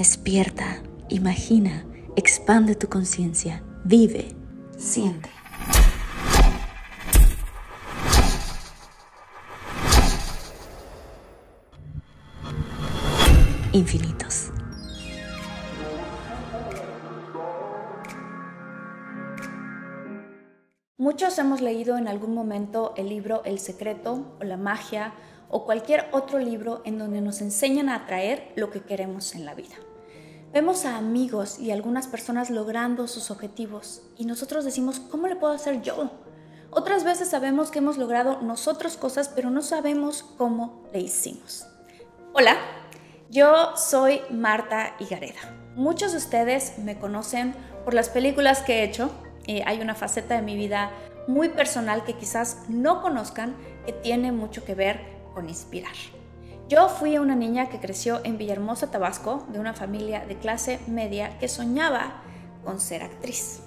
Despierta, imagina, expande tu conciencia, vive, siente. Infinitos. Muchos hemos leído en algún momento el libro El secreto o la magia o cualquier otro libro en donde nos enseñan a atraer lo que queremos en la vida. Vemos a amigos y algunas personas logrando sus objetivos y nosotros decimos, ¿cómo le puedo hacer yo? Otras veces sabemos que hemos logrado nosotros cosas, pero no sabemos cómo le hicimos. Hola, yo soy Marta Higareda. Muchos de ustedes me conocen por las películas que he hecho, eh, hay una faceta de mi vida muy personal que quizás no conozcan que tiene mucho que ver con inspirar. Yo fui una niña que creció en Villahermosa, Tabasco, de una familia de clase media que soñaba con ser actriz.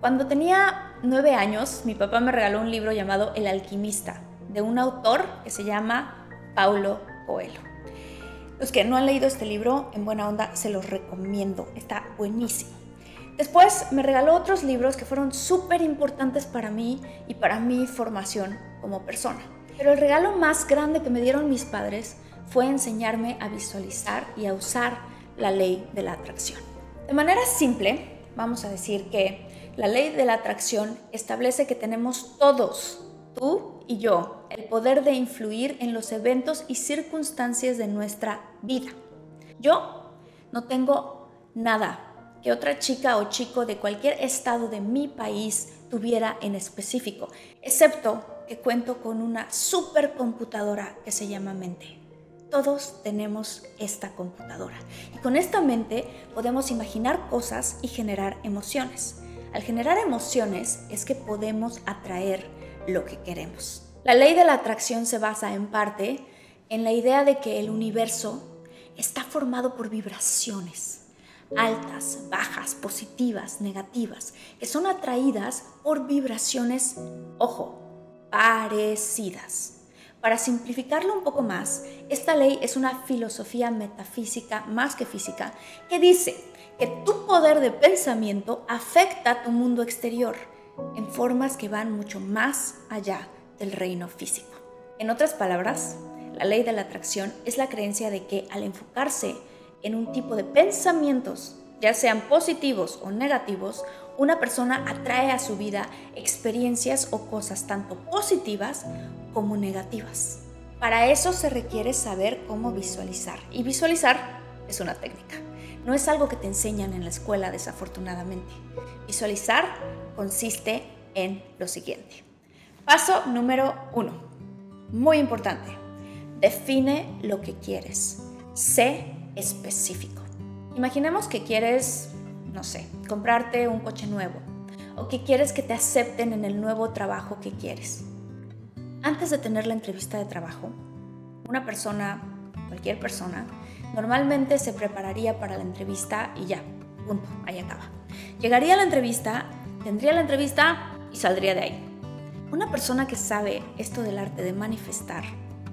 Cuando tenía nueve años, mi papá me regaló un libro llamado El alquimista, de un autor que se llama Paulo Coelho. Los que no han leído este libro, en buena onda, se los recomiendo, está buenísimo. Después me regaló otros libros que fueron súper importantes para mí y para mi formación como persona. Pero el regalo más grande que me dieron mis padres fue enseñarme a visualizar y a usar la ley de la atracción. De manera simple, vamos a decir que la ley de la atracción establece que tenemos todos, tú y yo, el poder de influir en los eventos y circunstancias de nuestra vida. Yo no tengo nada que otra chica o chico de cualquier estado de mi país tuviera en específico, excepto que cuento con una supercomputadora que se llama mente. Todos tenemos esta computadora y con esta mente podemos imaginar cosas y generar emociones. Al generar emociones es que podemos atraer lo que queremos. La ley de la atracción se basa en parte en la idea de que el universo está formado por vibraciones altas, bajas, positivas, negativas, que son atraídas por vibraciones, ojo, parecidas. Para simplificarlo un poco más, esta ley es una filosofía metafísica más que física que dice que tu poder de pensamiento afecta a tu mundo exterior en formas que van mucho más allá del reino físico. En otras palabras, la ley de la atracción es la creencia de que al enfocarse en un tipo de pensamientos, ya sean positivos o negativos, una persona atrae a su vida experiencias o cosas tanto positivas como negativas. Para eso se requiere saber cómo visualizar. Y visualizar es una técnica. No es algo que te enseñan en la escuela, desafortunadamente. Visualizar consiste en lo siguiente. Paso número uno. Muy importante. Define lo que quieres. Sé específico. Imaginemos que quieres, no sé, comprarte un coche nuevo o que quieres que te acepten en el nuevo trabajo que quieres. Antes de tener la entrevista de trabajo, una persona, cualquier persona, normalmente se prepararía para la entrevista y ya, punto, ahí acaba. Llegaría a la entrevista, tendría la entrevista y saldría de ahí. Una persona que sabe esto del arte de manifestar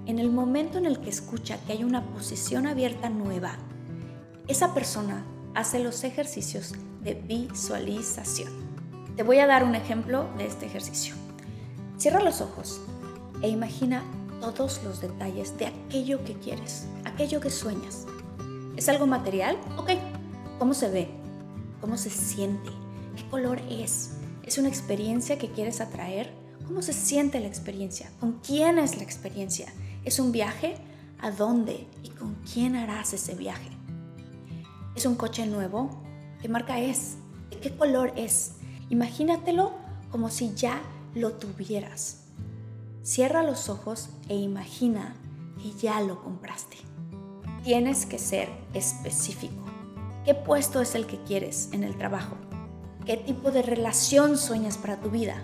en el momento en el que escucha que hay una posición abierta nueva, esa persona hace los ejercicios de visualización. Te voy a dar un ejemplo de este ejercicio. Cierra los ojos e imagina todos los detalles de aquello que quieres, aquello que sueñas. ¿Es algo material? Ok. ¿Cómo se ve? ¿Cómo se siente? ¿Qué color es? ¿Es una experiencia que quieres atraer? ¿Cómo se siente la experiencia? ¿Con quién es la experiencia? ¿Es un viaje? ¿A dónde y con quién harás ese viaje? ¿Es un coche nuevo? ¿Qué marca es? ¿De qué color es? Imagínatelo como si ya lo tuvieras. Cierra los ojos e imagina que ya lo compraste. Tienes que ser específico. ¿Qué puesto es el que quieres en el trabajo? ¿Qué tipo de relación sueñas para tu vida?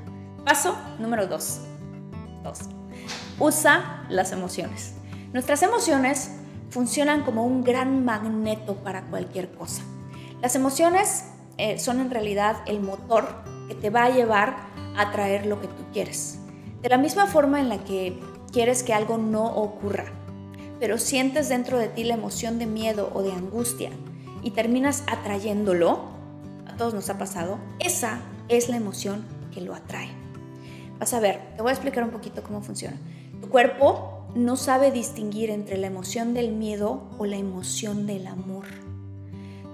Paso número 2. Dos. Usa las emociones. Nuestras emociones funcionan como un gran magneto para cualquier cosa. Las emociones eh, son en realidad el motor que te va a llevar a traer lo que tú quieres. De la misma forma en la que quieres que algo no ocurra, pero sientes dentro de ti la emoción de miedo o de angustia, y terminas atrayéndolo, a todos nos ha pasado, esa es la emoción que lo atrae. Vas a ver, te voy a explicar un poquito cómo funciona. Tu cuerpo no sabe distinguir entre la emoción del miedo o la emoción del amor.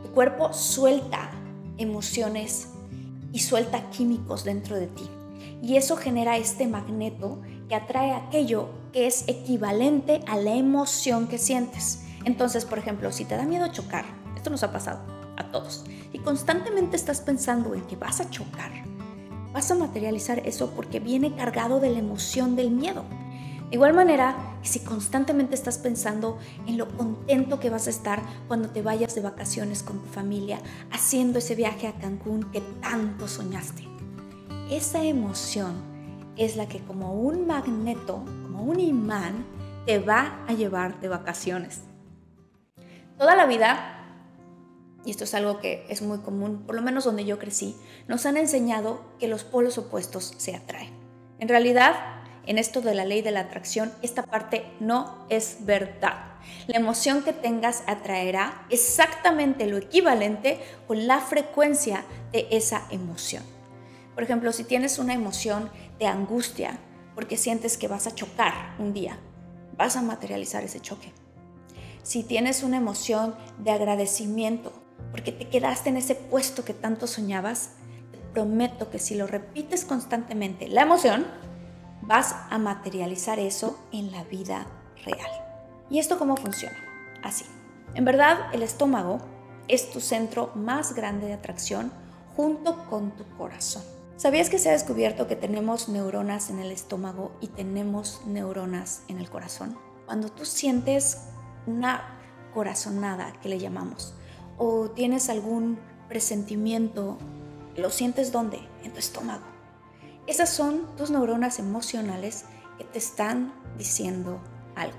Tu cuerpo suelta emociones y suelta químicos dentro de ti. Y eso genera este magneto que atrae aquello que es equivalente a la emoción que sientes. Entonces, por ejemplo, si te da miedo chocar, esto nos ha pasado a todos, y constantemente estás pensando en que vas a chocar, vas a materializar eso porque viene cargado de la emoción del miedo. De igual manera, si constantemente estás pensando en lo contento que vas a estar cuando te vayas de vacaciones con tu familia, haciendo ese viaje a Cancún que tanto soñaste, esa emoción es la que como un magneto, como un imán, te va a llevar de vacaciones. Toda la vida, y esto es algo que es muy común, por lo menos donde yo crecí, nos han enseñado que los polos opuestos se atraen. En realidad, en esto de la ley de la atracción, esta parte no es verdad. La emoción que tengas atraerá exactamente lo equivalente con la frecuencia de esa emoción. Por ejemplo, si tienes una emoción de angustia porque sientes que vas a chocar un día, vas a materializar ese choque. Si tienes una emoción de agradecimiento porque te quedaste en ese puesto que tanto soñabas, te prometo que si lo repites constantemente, la emoción, vas a materializar eso en la vida real. ¿Y esto cómo funciona? Así. En verdad, el estómago es tu centro más grande de atracción junto con tu corazón. ¿Sabías que se ha descubierto que tenemos neuronas en el estómago y tenemos neuronas en el corazón? Cuando tú sientes una corazonada, que le llamamos, o tienes algún presentimiento, ¿lo sientes dónde? En tu estómago. Esas son tus neuronas emocionales que te están diciendo algo.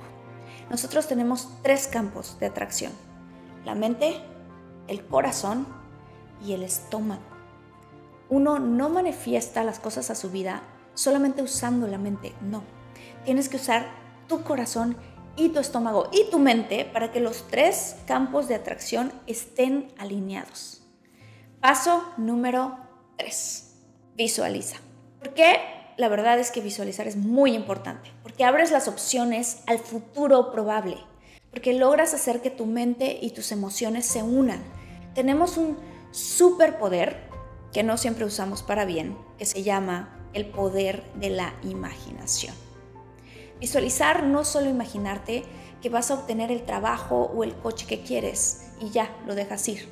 Nosotros tenemos tres campos de atracción. La mente, el corazón y el estómago uno no manifiesta las cosas a su vida solamente usando la mente, no. Tienes que usar tu corazón y tu estómago y tu mente para que los tres campos de atracción estén alineados. Paso número 3. Visualiza. ¿Por qué? La verdad es que visualizar es muy importante, porque abres las opciones al futuro probable, porque logras hacer que tu mente y tus emociones se unan. Tenemos un superpoder que no siempre usamos para bien, que se llama el poder de la imaginación. Visualizar no solo imaginarte que vas a obtener el trabajo o el coche que quieres y ya lo dejas ir.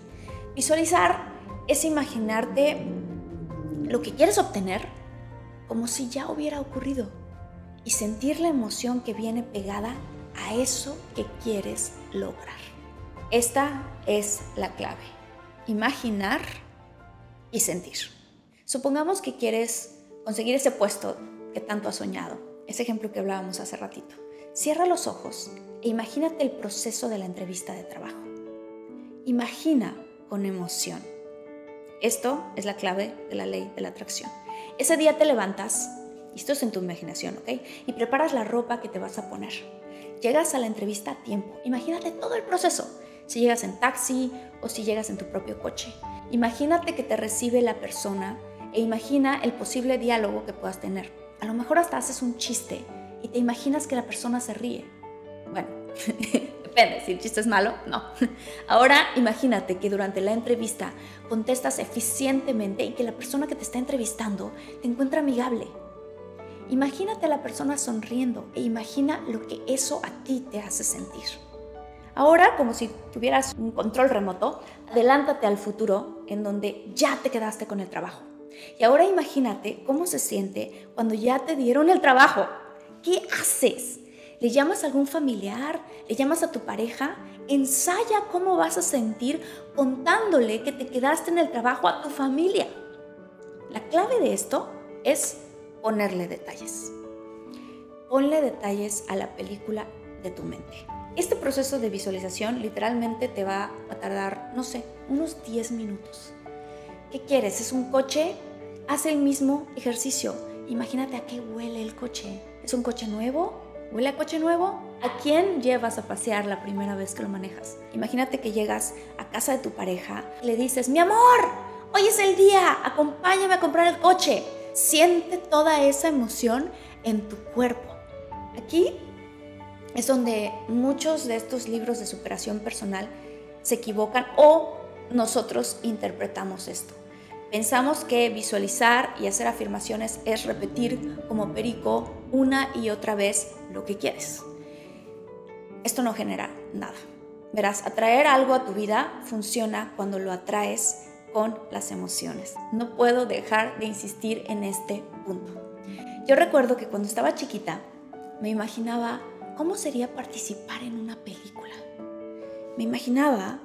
Visualizar es imaginarte lo que quieres obtener como si ya hubiera ocurrido y sentir la emoción que viene pegada a eso que quieres lograr. Esta es la clave. Imaginar y sentir. Supongamos que quieres conseguir ese puesto que tanto has soñado, ese ejemplo que hablábamos hace ratito. Cierra los ojos e imagínate el proceso de la entrevista de trabajo. Imagina con emoción. Esto es la clave de la ley de la atracción. Ese día te levantas, y esto es en tu imaginación, ¿ok? Y preparas la ropa que te vas a poner. Llegas a la entrevista a tiempo. Imagínate todo el proceso. Si llegas en taxi o si llegas en tu propio coche. Imagínate que te recibe la persona e imagina el posible diálogo que puedas tener. A lo mejor hasta haces un chiste y te imaginas que la persona se ríe. Bueno, depende, si el chiste es malo, no. Ahora imagínate que durante la entrevista contestas eficientemente y que la persona que te está entrevistando te encuentra amigable. Imagínate a la persona sonriendo e imagina lo que eso a ti te hace sentir. Ahora, como si tuvieras un control remoto, adelántate al futuro en donde ya te quedaste con el trabajo. Y ahora imagínate cómo se siente cuando ya te dieron el trabajo. ¿Qué haces? ¿Le llamas a algún familiar? ¿Le llamas a tu pareja? Ensaya cómo vas a sentir contándole que te quedaste en el trabajo a tu familia. La clave de esto es ponerle detalles. Ponle detalles a la película de tu mente. Este proceso de visualización literalmente te va a tardar, no sé, unos 10 minutos. ¿Qué quieres? ¿Es un coche? Haz el mismo ejercicio. Imagínate a qué huele el coche. ¿Es un coche nuevo? ¿Huele a coche nuevo? ¿A quién llevas a pasear la primera vez que lo manejas? Imagínate que llegas a casa de tu pareja y le dices, mi amor, hoy es el día, acompáñame a comprar el coche. Siente toda esa emoción en tu cuerpo. Aquí es donde muchos de estos libros de superación personal se equivocan o nosotros interpretamos esto. Pensamos que visualizar y hacer afirmaciones es repetir como perico una y otra vez lo que quieres esto no genera nada. Verás, atraer algo a tu vida funciona cuando lo atraes con las emociones. No puedo dejar de insistir en este punto. Yo recuerdo que cuando estaba chiquita me imaginaba cómo sería participar en una película. Me imaginaba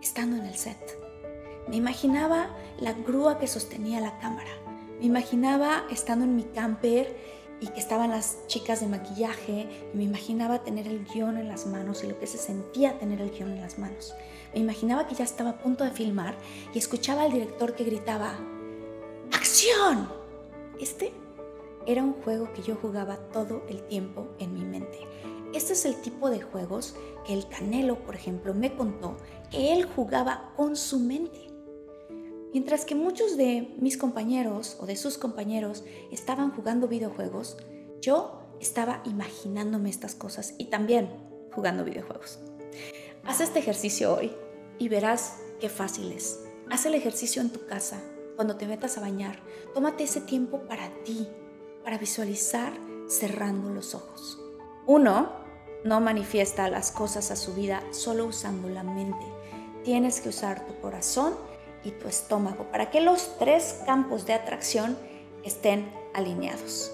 estando en el set. Me imaginaba la grúa que sostenía la cámara. Me imaginaba estando en mi camper y que estaban las chicas de maquillaje y me imaginaba tener el guion en las manos y lo que se sentía tener el guion en las manos. Me imaginaba que ya estaba a punto de filmar y escuchaba al director que gritaba, ¡Acción! Este era un juego que yo jugaba todo el tiempo en mi mente. Este es el tipo de juegos que el Canelo, por ejemplo, me contó que él jugaba con su mente. Mientras que muchos de mis compañeros o de sus compañeros estaban jugando videojuegos, yo estaba imaginándome estas cosas y también jugando videojuegos. Haz este ejercicio hoy y verás qué fácil es. Haz el ejercicio en tu casa, cuando te metas a bañar. Tómate ese tiempo para ti, para visualizar cerrando los ojos. Uno no manifiesta las cosas a su vida solo usando la mente. Tienes que usar tu corazón y tu estómago para que los tres campos de atracción estén alineados.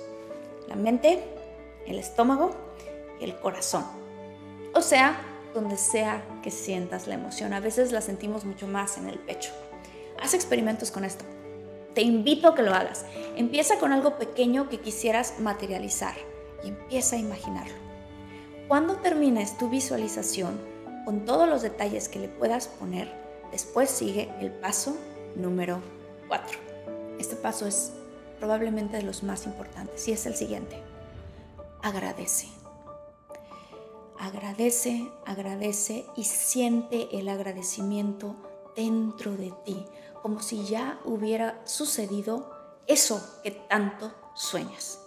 La mente, el estómago y el corazón. O sea, donde sea que sientas la emoción. A veces la sentimos mucho más en el pecho. Haz experimentos con esto. Te invito a que lo hagas. Empieza con algo pequeño que quisieras materializar y empieza a imaginarlo. Cuando termines tu visualización, con todos los detalles que le puedas poner, Después sigue el paso número 4. Este paso es probablemente de los más importantes y es el siguiente. Agradece. Agradece, agradece y siente el agradecimiento dentro de ti, como si ya hubiera sucedido eso que tanto sueñas.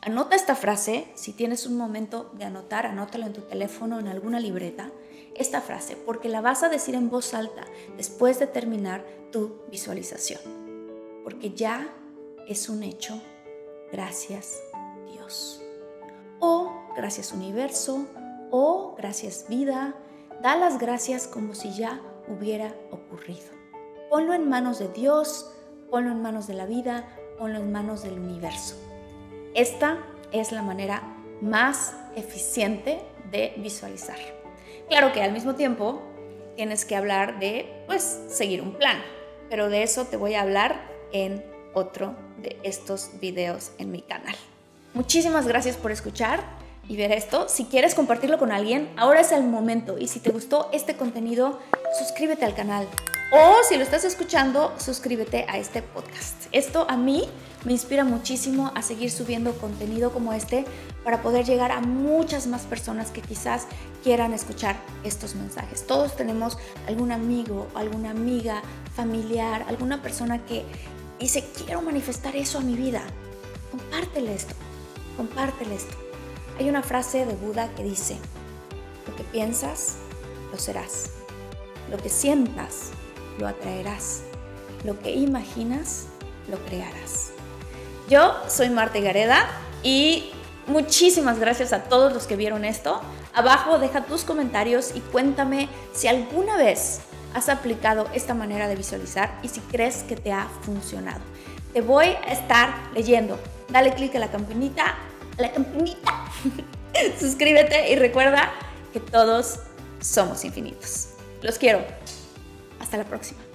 Anota esta frase, si tienes un momento de anotar, anótalo en tu teléfono, en alguna libreta esta frase porque la vas a decir en voz alta después de terminar tu visualización. Porque ya es un hecho. Gracias Dios. O gracias universo. O gracias vida. Da las gracias como si ya hubiera ocurrido. Ponlo en manos de Dios. Ponlo en manos de la vida. Ponlo en manos del universo. Esta es la manera más eficiente de visualizar. Claro que al mismo tiempo tienes que hablar de, pues, seguir un plan, pero de eso te voy a hablar en otro de estos videos en mi canal. Muchísimas gracias por escuchar y ver esto. Si quieres compartirlo con alguien, ahora es el momento. Y si te gustó este contenido, suscríbete al canal. O si lo estás escuchando, suscríbete a este podcast. Esto a mí me inspira muchísimo a seguir subiendo contenido como este para poder llegar a muchas más personas que quizás quieran escuchar estos mensajes. Todos tenemos algún amigo, alguna amiga, familiar, alguna persona que dice, quiero manifestar eso a mi vida. Compártele esto, compártele esto. Hay una frase de Buda que dice, lo que piensas, lo serás. Lo que sientas, lo atraerás. Lo que imaginas, lo crearás. Yo soy Marta Gareda y muchísimas gracias a todos los que vieron esto. Abajo deja tus comentarios y cuéntame si alguna vez has aplicado esta manera de visualizar y si crees que te ha funcionado. Te voy a estar leyendo. Dale click a la campanita, a la campanita. Suscríbete y recuerda que todos somos infinitos. Los quiero. Hasta la próxima.